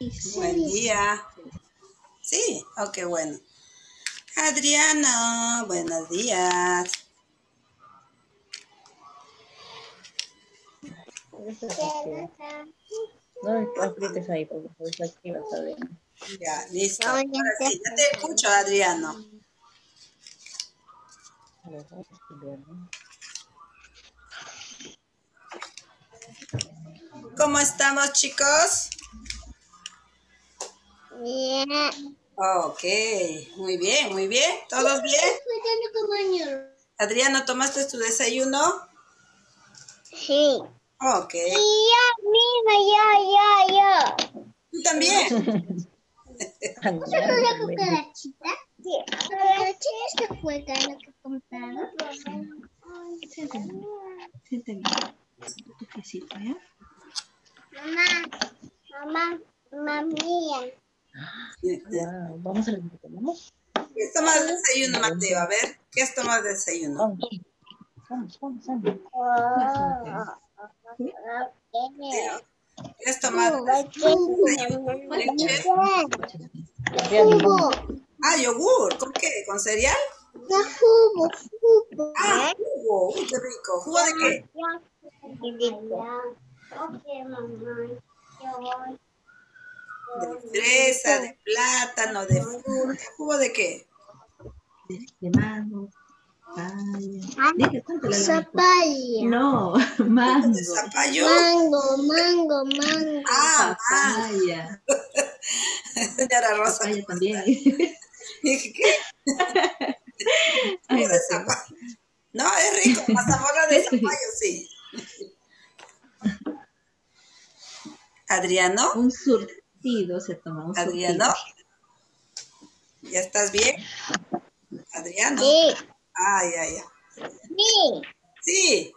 Buen día. Sí, ok, bueno. Adriana, buenos días. No aprietes ahí porque se desactiva todavía. Ya, listo. Ahora sí, ya te escucho, Adriano. ¿Cómo estamos, chicos? Bien. Ok, muy bien, muy bien. ¿Todos bien? Adriano, ¿tomaste tu desayuno? Sí. Ok. Y yo misma, yo, yo, yo. ¿Tú también? Mamá, mamá, mamá mía. Ya, vamos a la ¿vamos? ¿Qué has tomado de desayuno, Mateo? A ver, ¿qué has tomado de desayuno? Vamos, vamos, vamos. Oh, ¿Qué has tomado de desayuno? ¿Leche? Jugo. Ah, yogur. ¿Con qué? ¿Con cereal? No, jugo, jugo. Ah, jugo. Uy, qué rico. ¿Jugo de qué? Ok, mamá. Yo voy. De fresa, de plátano, de fruta. ¿Jugo de qué? De, mango. Papaya. Dile, cuéntale a la Zapallo. No, mango. ¿De zapallo? Mango, mango, mango. Ah, ah, Papaya. señora Rosa. Papaya también. Dije, ¿qué? Ay, de zapallo. No, es rico. Mazamorra de zapallo, sí. Adriano, Un surtido se toma. Un Adriano, surtido. ¿ya estás bien? Adriano. Sí, Ay, ay, ay. sí. Sí,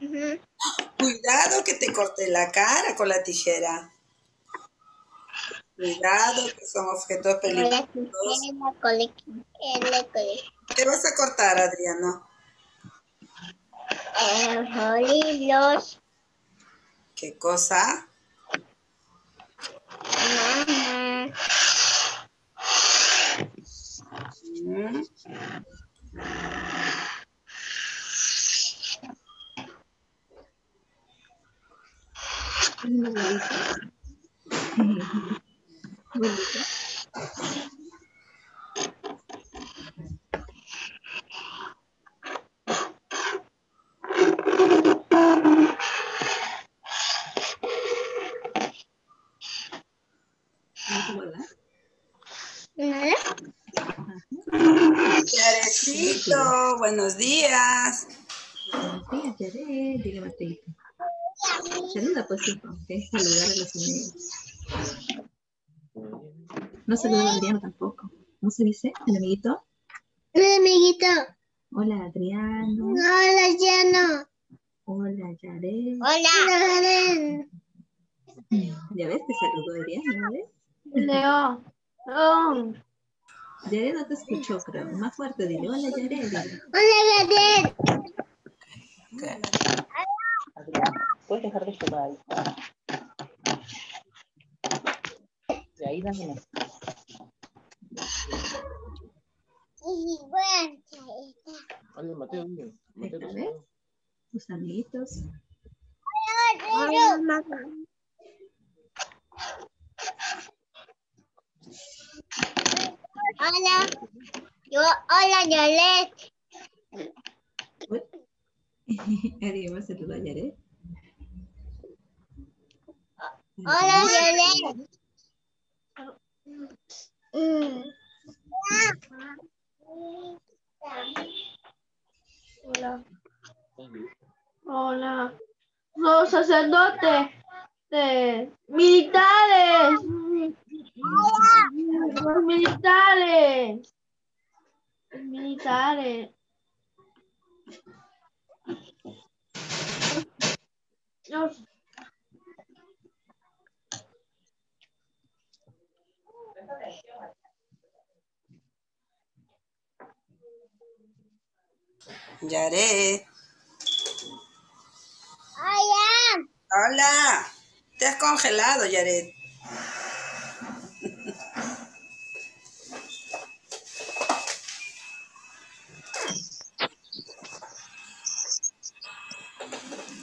Ujú. cuidado que te corte la cara con la tijera. Cuidado que son objetos peligrosos. colección. ¿Qué vas a cortar, Adriano? Eh. ¿Qué cosa? Mamá. Mm, Una bolita. Bolita. ¿No te acuerdas? ¿Nada? Yarecito, buenos días. Buenos días, Yaret. Dile, Mateito. Saluda, pues, hijo. que es saludar a los amigos. No saluda a Adriano tampoco. ¿Cómo se dice? ¿El amiguito? Hola, amiguito. Hola, Adriano. Hola, Llano. Hola, Yaret. Hola. Hola. Ya ves, te saludó Adriano, ¿ya ves? Leo. Oh, Yaret no te escuchó, creo. Más fuerte, dile. Hola, Yaret. dile. Hola, Gadet. Adrián, puedes dejar de jugar ahí. De ahí dame Dale, Mateo. Mateo. Tus amiguitos. Hola, mamá. Hola. Yo, hola, Yolet. Uy. ¿Alguien más saludó a Yaret? Hola. Mm. hola. Hola. Los sacerdotes. De militares. Los militares. Los militares. Los- Yaret. Hola. Hola. Te has congelado, Yaret.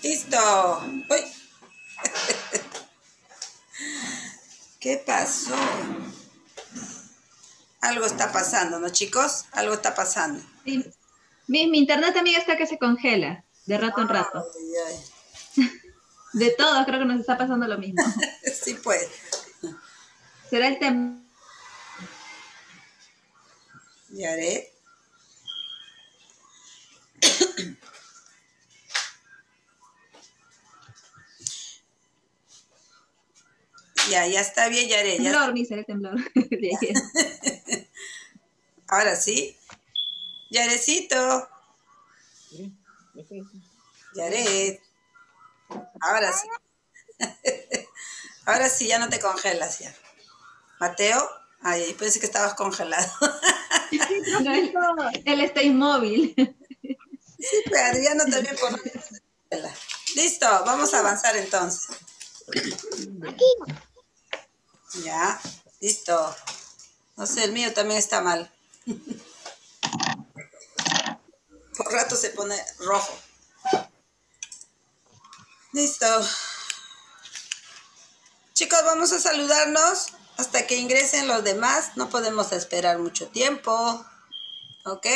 Listo. Uy. ¿Qué pasó? Algo está pasando, ¿no, chicos? Algo está pasando. Sí. Mi, mi internet también está que se congela de rato en rato. Ay, ay. De todos creo que nos está pasando lo mismo. Sí, pues. Será el tema. Yaret. Ya, ya está bien, Yaret. ya Temblor, mi el temblor. Ahora sí. Yarecito. Yaret. Ahora sí. Ahora sí, ya no te congelas ya. Mateo. Ay, pensé que estabas congelado. No, él, él está inmóvil. Sí, pues Adriano también por Listo, vamos a avanzar entonces. Ya, listo. No sé, el mío también está mal. Por rato se pone rojo. Listo. Chicos, vamos a saludarnos hasta que ingresen los demás. No podemos esperar mucho tiempo. ¿Ok?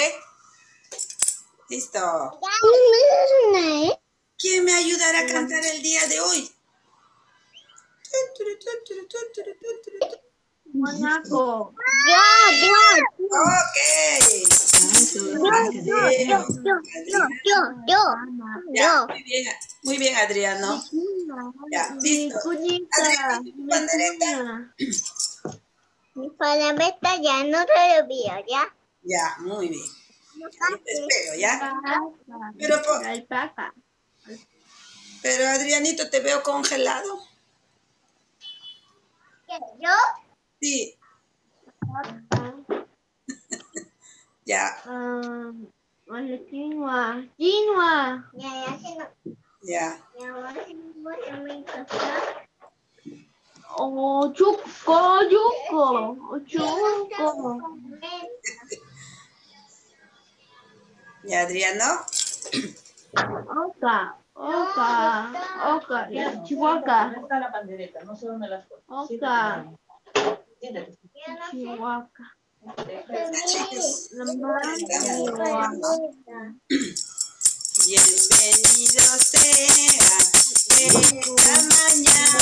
Listo. ¿Quién me ayudará a cantar el día de hoy? Monaco. Yo, yo, Ok. Yo, yo, yo, yo, yo, Ya, muy bien, muy bien, Adriano. Ya, listo. cuñita. Adrián, ¿y tu mi pandereta? Mi palabra ya no se lo vio, ¿ya? Ya, muy bien. Yo te espero, ¿ya? Pero, po- La alpaca. pero Adrianito, te veo congelado. ¿Qué, ¿Yo? Sí, ya, Ah, la quinoa. Quinoa. Ya, ya se no. ya. Ya, ahora sí voy a mi casa. O chuco, yuco. O chuco. Ya, Adriano. Oca. Oca. Oca. Ya, Chihuahua. ¿Dónde está la pandereta? No sé dónde las Oca. Siéntate. Ya no sé. Chihuahua. Mano. bienvenidos sean esta mañana.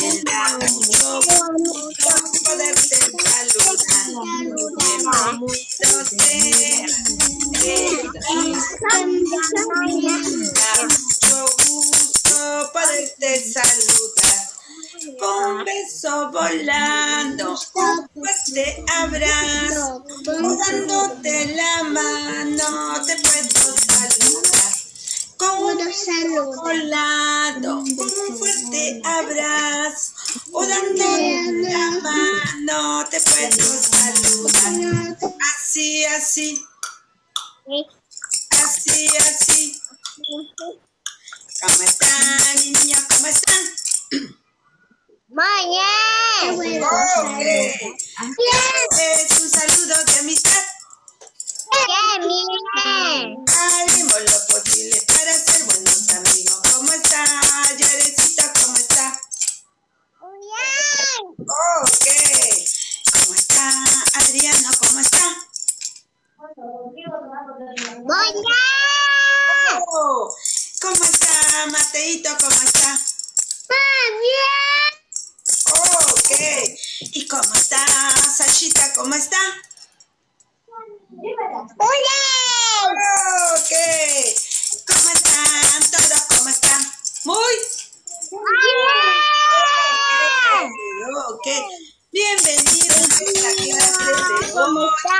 Me da mucho gusto poderte saludar. Bienvenidos sean esta Da mucho gusto poderte saludar. Con un beso volando, un fuerte abrazo, dándote la mano, te puedo saludar. Con un saludar. volando, un fuerte abrazo, o dándote la mano, te puedo saludar. Así, así, así, así. ¿Cómo están, niña? ¿Cómo están? Mañana. Ok. Es un saludo de amistad. ¡Qué bien! Haremos lo posible para ser buenos amigos. ¿Cómo está, Yarecita? ¿Cómo está? Bien. Ok. ¿Cómo está, Adriano? ¿Cómo está? Mañana. Oh, ¿Cómo está, Mateito? ¿Cómo ¿Y cómo está, Sashita? ¿Cómo está? Hola. Ok. ¿Cómo están todos? ¿Cómo están? Muy Bien. Ok. Bienvenidos a esta clase de ¿Cómo hoy. está?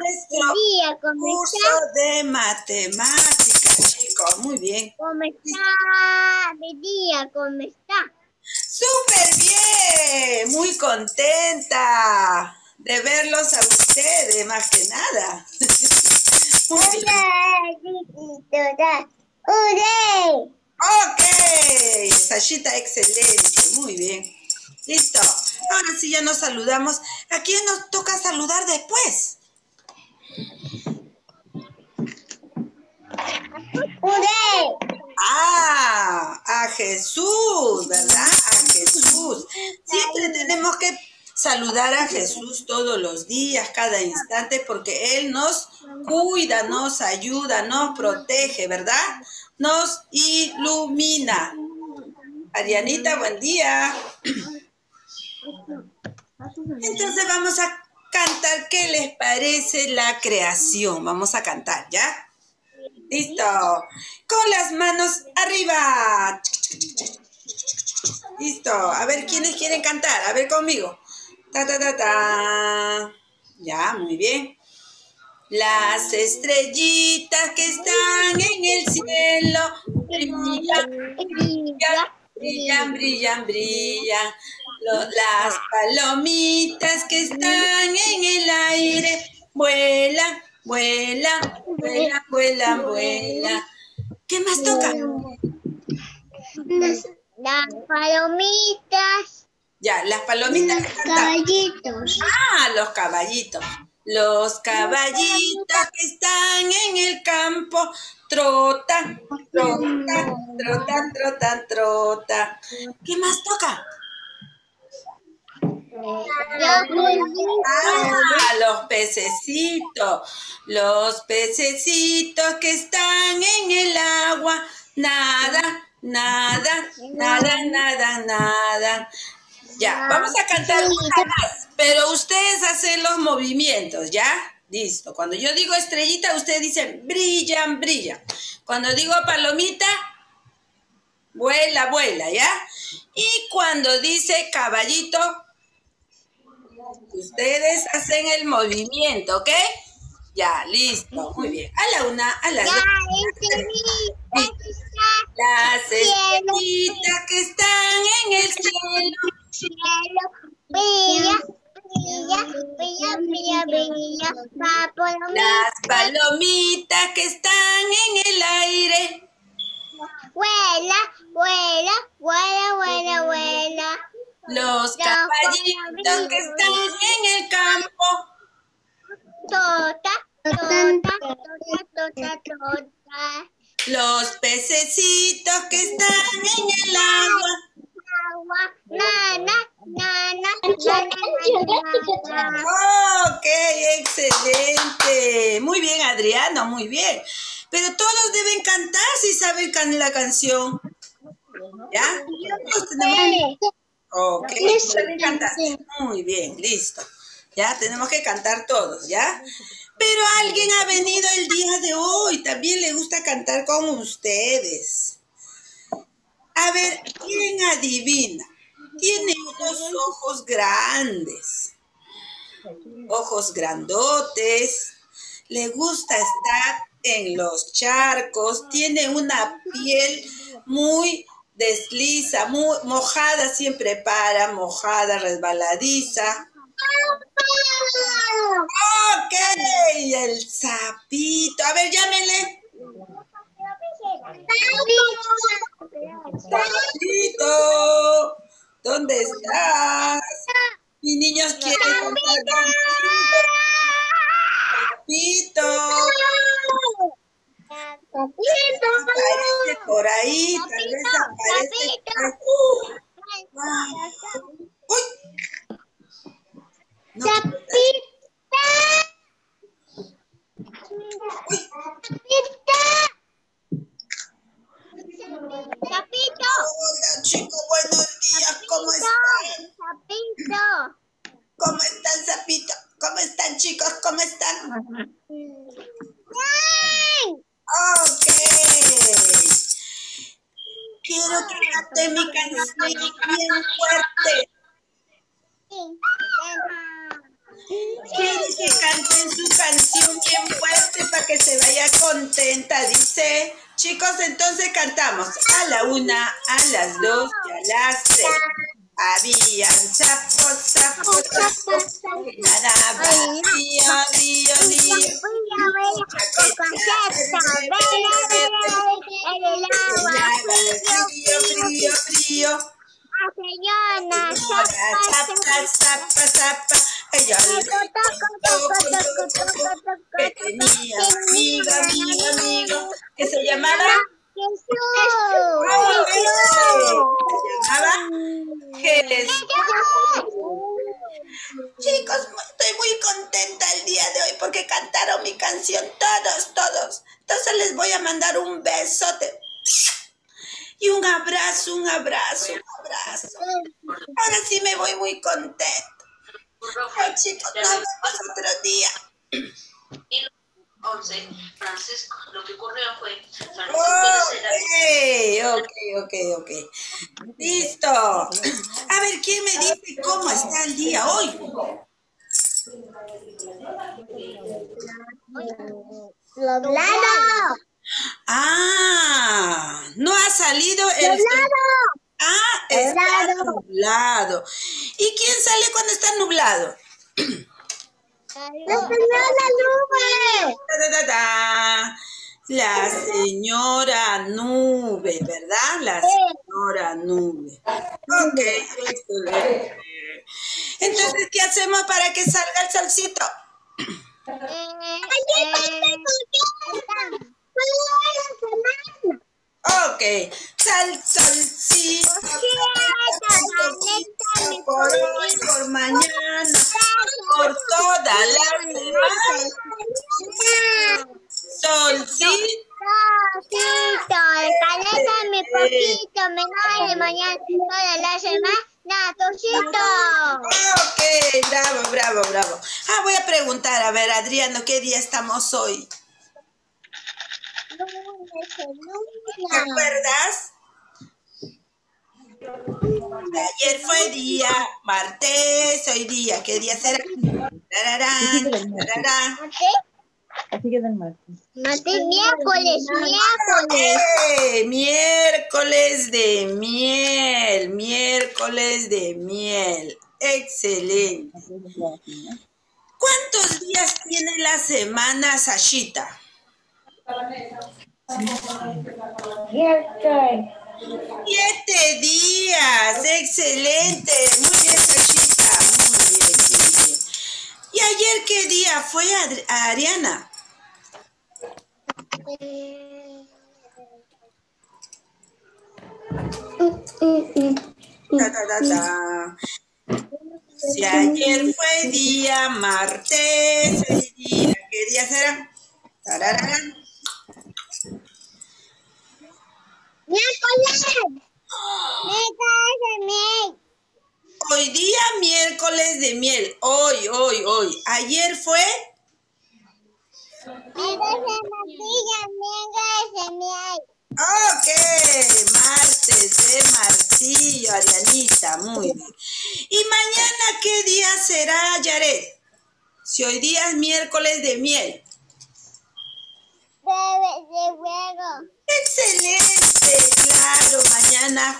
Nuestro Día, ¿cómo curso está? de matemáticas, chicos. Muy bien. ¿Cómo está? Mi día, ¿cómo está? Súper bien. Muy contenta de verlos a ustedes, más que nada. Hola. Ok, Sashita, excelente, muy bien. Listo. Ahora sí ya nos saludamos. ¿A quién nos toca saludar después? Ah, a Jesús, saludar a Jesús todos los días, cada instante, porque Él nos cuida, nos ayuda, nos protege, ¿verdad? Nos ilumina. Arianita, buen día. Entonces vamos a cantar. ¿Qué les parece la creación? Vamos a cantar, ¿ya? Listo. Con las manos arriba. Listo. A ver, ¿quiénes quieren cantar? A ver conmigo. Ta, ta, ta, ta. Ya, muy bien. Las estrellitas que están en el cielo brillan, brillan, brillan, brillan, brillan. las palomitas que están en el aire vuelan, vuelan, vuelan, vuelan, vuelan. ¿Qué más toca? Las, palomitas. Ya, las palomitas. Los caballitos. Ah, los caballitos. Los caballitos que están en el campo trotan, trotan, trotan, trotan, trotan. ¿Qué más toca? Ah, los pececitos, los pececitos que están en el agua, nada, nada, nada, nada, nada. Ya, vamos a cantar una más, pero ustedes hacen los movimientos, ¿ya? Listo. Cuando yo digo estrellita, ustedes dicen brillan, brillan. Cuando digo palomita, vuela, vuela, ¿ya? Y cuando dice caballito, ustedes hacen el movimiento, ¿ok? Ya, listo, muy bien. A la una, a la dos. Las estrellitas que están en el cielo cielo, brilla, brilla, brilla, brilla, brilla, Las palomitas que están en el aire. Vuela, vuela, vuela, vuela, vuela. Los caballitos que están en el campo. Tota, tota, tota, tota, tota. Los pececitos que están en el agua. Ok, excelente. Muy bien, Adriano, muy bien. Pero todos deben cantar si saben la canción. ¿Ya? Ok, deben cantar. Muy bien, listo. Ya, tenemos que cantar todos, ¿ya? Pero alguien ha venido el día de hoy, también le gusta cantar con ustedes. A ver, ¿quién adivina? Tiene unos ojos grandes, ojos grandotes, le gusta estar en los charcos, tiene una piel muy desliza, muy mojada, siempre para, mojada, resbaladiza. Ok, el sapito. A ver, llámenle. Sapito, ¿dónde estás? Mis niños quieren contar. Aparece por ahí, tal vez aparece. Uy. No. Uy. Sapito. Hola chicos, buenos días, ¿cómo están? Sapito. ¿Cómo están, Sapito? ¿Cómo están chicos? ¿Cómo están? Ok. Quiero que cante mi canción bien fuerte. Quiero que canten su canción bien fuerte para que se vaya contenta. Dice, chicos, entonces cantamos a la una, a las dos y a las tres. Habían sapos, sapos, sapos, nada, brillo, brillo, brillo. amarillo. La señora, Señora, zapa, zapa, zapa. Ella le contó, que tenía un amigo, amigo, amigo, que se llamaba... Jesús. ¡Oh, ese! Se llamaba Jesús. Chicos, estoy muy contenta el día de hoy porque cantaron mi canción todos, todos. Entonces les voy a mandar un besote. Y un abrazo, un abrazo, un abrazo. Ahora sí me voy muy contenta. Ay, chicos, nos vemos otro día. 11, Francisco, lo que ocurrió fue, Francisco Oh, ok, ok, ok. Listo. A ver, ¿quién me dice cómo está el día hoy? Nublado. Ah, no ha salido el... Nublado. Ah, está Nublado. ¿Y quién sale cuando está nublado? La señora nube. Ta, ta, ta, ta. La señora nube, ¿verdad? La señora nube. Ok. Entonces, ¿qué hacemos para que salga el solcito? Ok, sal, solcito, por hoy, por mañana, por toda la semana. Solcito. Solcito, caléntame poquito, me voy de mañana toda la semana, Solcito. Ok, bravo, bravo, bravo. Ah, voy a preguntar, a ver, Adriano, ¿qué día estamos hoy? ¿Te acuerdas? Ayer fue día martes, hoy día, ¿qué día será? Tararán, tararán. Así que del martes. Martes, miércoles, miércoles. ¡Eh! Miércoles de miel, miércoles de miel. Excelente. ¿Cuántos días tiene la semana, Sashita? Siete días, excelente. Muy bien, Sashita. Muy bien, muy bien. ¿Y ayer qué día fue, Adri- Ariana? Ta, ta, ta, ta. Si ayer fue día martes, ¿qué día será? Miércoles. Miércoles de miel. Hoy día miércoles de miel. Hoy, hoy, hoy. Ayer fue. Miércoles de miel. Ok, martes de martillo, Arianita. Muy bien. ¿Y mañana qué día será, Yaret? Si hoy día es miércoles de miel.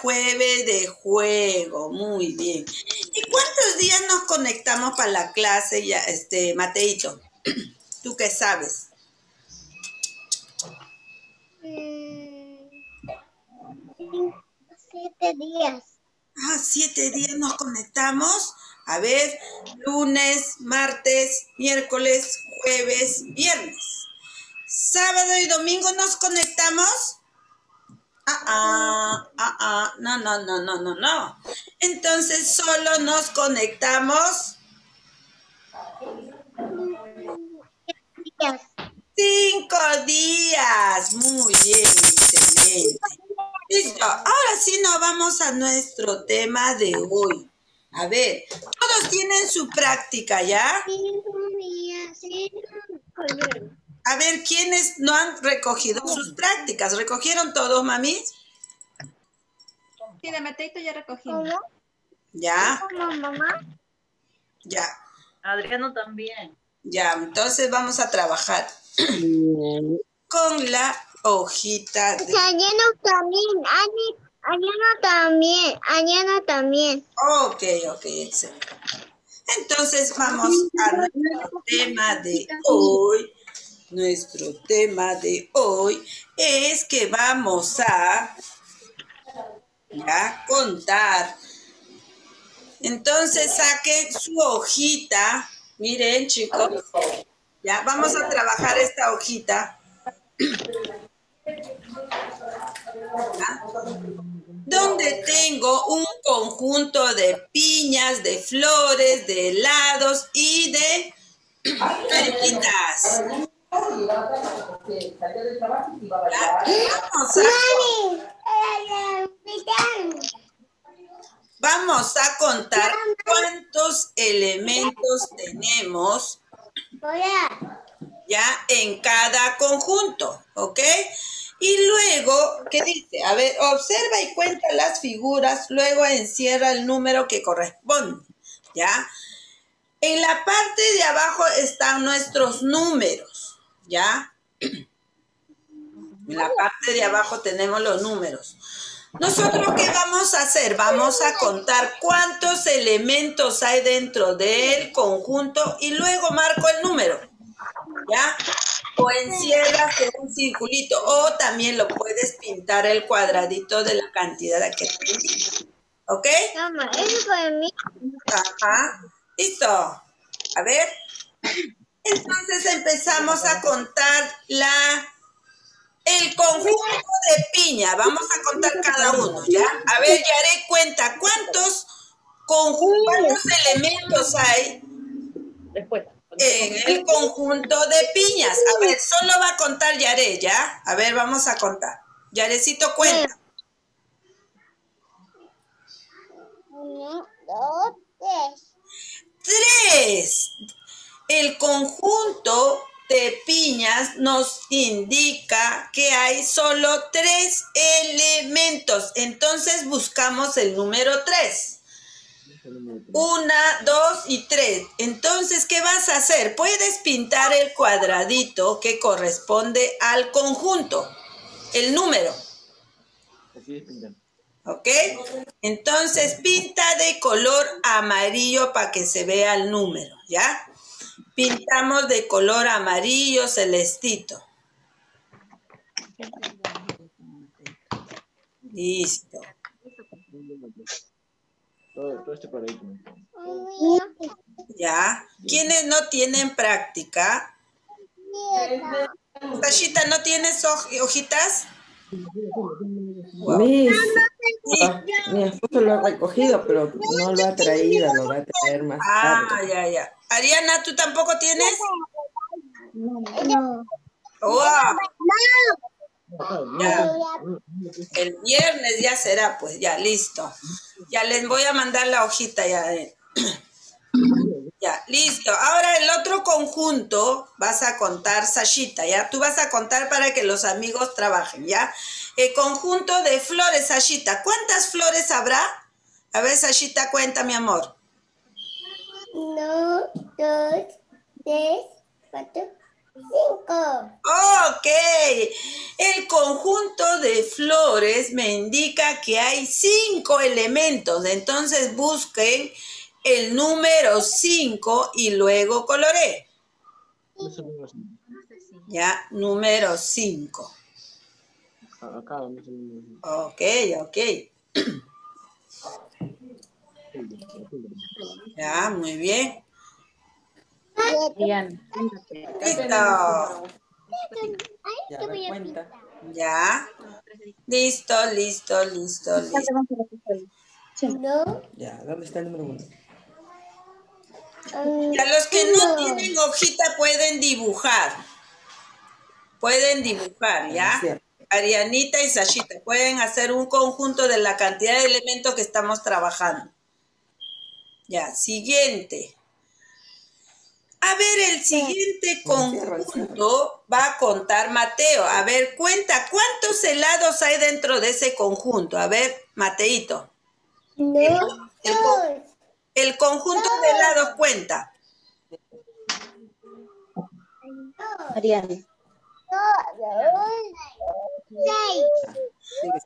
Jueves de juego, muy bien. ¿Y cuántos días nos conectamos para la clase, ya, este, Mateito? ¿Tú qué sabes? Mm, Siete días. Ah, siete días nos conectamos. A ver, lunes, martes, miércoles, jueves, viernes. Sábado y domingo nos conectamos. Ah, ah, ah, ah, no, no, no, no, no, no. Entonces solo nos conectamos cinco días. Muy bien, excelente. Listo, ahora sí nos vamos a nuestro tema de hoy. A ver, todos tienen su práctica, ¿ya? Cinco días. Cinco días. A ver, ¿quiénes no han recogido sus prácticas? ¿Recogieron todos, mami? Sí, de Mateito ya recogimos. Ya, ¿Cómo, mamá? ya, Adriano también. ya. Entonces vamos a trabajar con la hojita de... Mañana también. Ani- Mañana también. Mañana también. Ok, ok, excelente. Entonces vamos a nuestro tema de hoy. Nuestro tema de hoy es que vamos a contar. Entonces saque su hojita. Miren, chicos. Ya, vamos a trabajar esta hojita. Donde tengo un conjunto de piñas, de flores, de helados y de mariquitas. Vamos a, vamos a contar cuántos elementos tenemos ya en cada conjunto, ¿ok? Y luego, ¿qué dice? A ver, observa y cuenta las figuras, luego encierra el número que corresponde, ¿ya? En la parte de abajo están nuestros números, ¿ya? En la parte de abajo tenemos los números. Nosotros, ¿qué vamos a hacer? Vamos a contar cuántos elementos hay dentro del conjunto y luego marco el número, ¿ya? O encierras en un circulito o también lo puedes pintar el cuadradito de la cantidad que te ¿Ok? Mamá, eso fue mí. Ajá. Listo. A ver. Entonces empezamos a contar la el conjunto de piña. Vamos a contar cada uno, ¿ya? A ver, Yaré cuenta cuántos conjuntos, cuántos elementos hay en el conjunto de piñas. A ver, solo va a contar Yaré, ¿ya? A ver, vamos a contar. Yarecito cuenta. Uno, dos, tres. Tres. El conjunto de piñas nos indica que hay solo tres elementos. Entonces buscamos el número tres. Una, dos y tres. Entonces, ¿qué vas a hacer? Puedes pintar el cuadradito que corresponde al conjunto, el número. Así es, pintar. ¿Ok? Entonces pinta de color amarillo para que se vea el número, ¿ya? Pintamos de color amarillo celestito. Listo. Todo, todo este cuadradito. ¿Ya? ¿Quiénes no tienen práctica? Tashita, ¿no tienes hoj- hojitas? Mis, ah, mi esposo lo ha recogido, pero no lo ha traído, lo va a traer más Ah, tarde. ya, ya. Ariana, ¿tú tampoco tienes? No. ¡Wow! Ya. No, El viernes ya será, pues ya, listo. Ya les voy a mandar la hojita ya. Ya, listo. Ahora el otro conjunto vas a contar, Sashita, ¿ya? Tú vas a contar para que los amigos trabajen, ¿ya? El conjunto de flores, Sashita. ¿Cuántas flores habrá? A ver, Sashita, cuenta, mi amor. Uno, dos, tres, cuatro, cinco. Ok, el conjunto de flores me indica que hay cinco elementos, entonces busquen el número 5 y luego coloré. Ya, número 5. El mismo Ok, ok. Ya, muy bien. Diana. Listo. Ya, ver, cuenta. Ya. Listo, listo, listo, listo. Ya, ¿dónde está el número uno? Y a los que no tienen hojita pueden dibujar. Pueden dibujar, ¿ya? Arianita y Sashita pueden hacer un conjunto de la cantidad de elementos que estamos trabajando. Ya, siguiente. A ver, el siguiente conjunto va a contar Mateo. A ver, cuenta, ¿cuántos helados hay dentro de ese conjunto? A ver, Mateito. El, co- el conjunto de helados cuenta. Ariana. seis.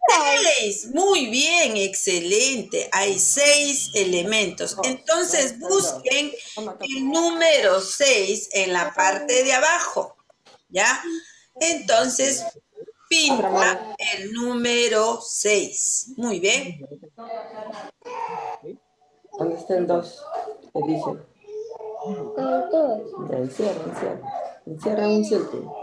Seis, muy bien, excelente. Hay seis elementos. Entonces busquen el número seis en la parte de abajo. ¿Ya? Entonces, pinta el número 6. Muy bien. ¿Dónde está el 2? ¿Qué dice? Ya, encierra, encierra. Encierra un círculo.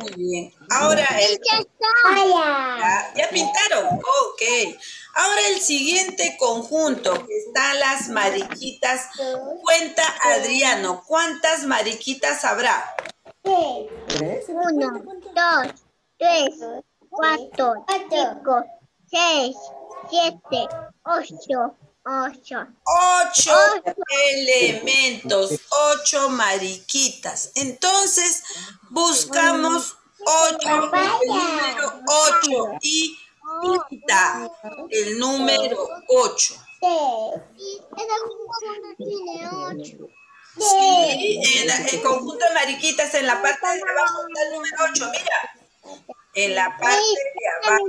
Muy bien. Ahora el... Ya, ya pintaron. Ok. Ahora el siguiente conjunto que está las mariquitas. Cuenta Adriano. ¿Cuántas mariquitas habrá? ¿Tres? Uno, dos, tres, cuatro, cinco, seis, siete, ocho, ocho. Ocho elementos, ocho mariquitas. Entonces, buscamos ocho, el número ocho y pinta el número ocho. Sí, en el conjunto de mariquitas en la parte de abajo está el número ocho, mira. En la parte de abajo.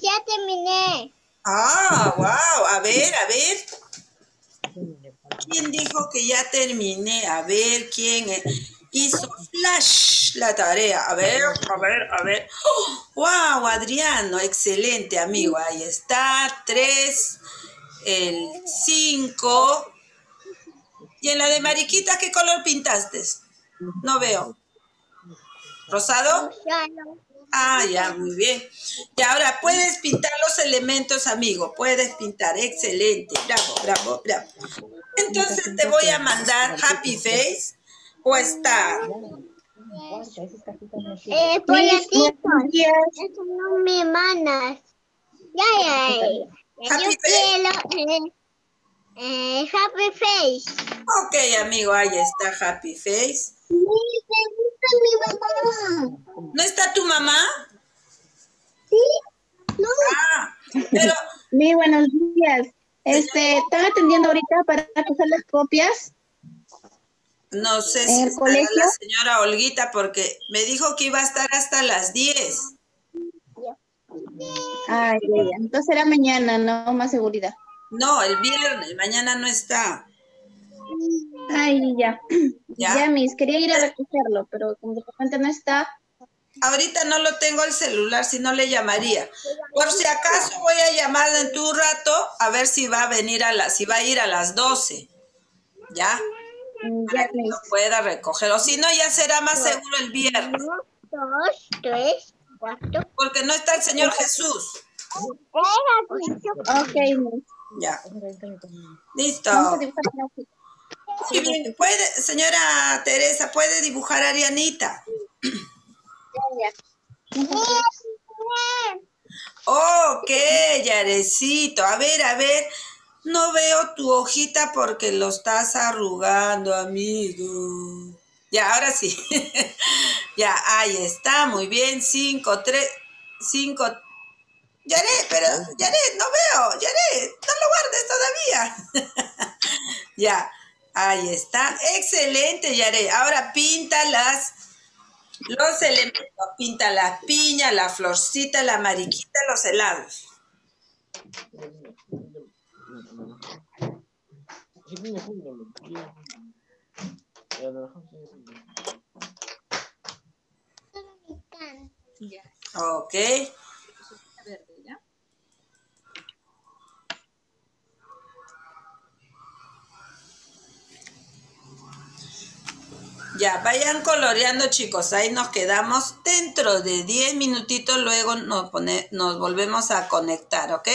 Ya terminé. Ah, wow. A ver, a ver. ¿Quién dijo que ya terminé? A ver, ¿quién hizo flash la tarea? A ver, a ver, a ver. Wow, Adriano, excelente, amigo. Ahí está. Tres, el cinco. ¿Y en la de Mariquita qué color pintaste? No veo. ¿Rosado? Ya no. Ah, ya, muy bien. Y ahora puedes pintar los elementos, amigo. Puedes pintar. Excelente. Bravo, bravo, bravo. Entonces te voy a mandar Happy Face o está. Eh, polatitos. Eso no me manas. Ya, ya, ya. Happy Yo face. quiero eh, eh, happy face. Ok, amigo, ahí está Happy Face. Sí, mi mamá. ¿No está tu mamá? Sí, no. Ah, pero Mi buenos días. Este, ¿están atendiendo ahorita para coger las copias? no sé ¿En si el estará colegio? la señora Olguita porque me dijo que iba a estar hasta las 10. Ay. Entonces será mañana, ¿no? Más seguridad. No, el viernes, mañana no está. Ay, ya. ¿Ya? Ya, mis, quería ir a recogerlo, pero como de repente no está. Ahorita no lo tengo el celular, si no le llamaría. Por si acaso voy a llamar de un rato a ver si va a venir a las, si va a ir a las 12. ¿Ya? Mm, Para Ya, que lo pueda recoger. O si no, ya será más seguro el viernes. Uno, dos, tres, cuatro. Porque no está el Señor Jesús. Ok. Ya. Listo. Bien. ¿Puede, señora Teresa, puede dibujar a Arianita? Ok, Yarecito. A ver, a ver. No veo tu hojita porque lo estás arrugando, amigo. Ya, ahora sí. ya, ahí está, muy bien. Cinco, tres, cinco. Yaret, pero, Yaret, no veo. Yaret, no lo guardes todavía. ya, ahí está. Excelente, Yaret. Ahora pinta las, los elementos. Pinta la piña, la florcita, la mariquita, los helados. Ok. Ya, vayan coloreando, chicos. Ahí nos quedamos. Dentro de 10 minutitos luego nos, pone, nos volvemos a conectar, ¿ok?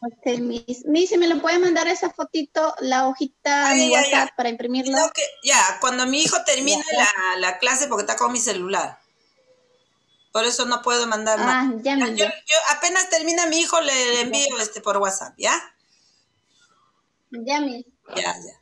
Ok, mis. Mis, ¿se me lo puede mandar esa fotito, la hojita Ay, ya, WhatsApp ya. para imprimirla? Que, ya, cuando mi hijo termine la, la clase, porque está con mi celular. Por eso no puedo mandar más. Ah, ya, Yo, mis. yo apenas termina mi hijo, le envío este por WhatsApp, ¿ya? Ya, mis. Ya, ya.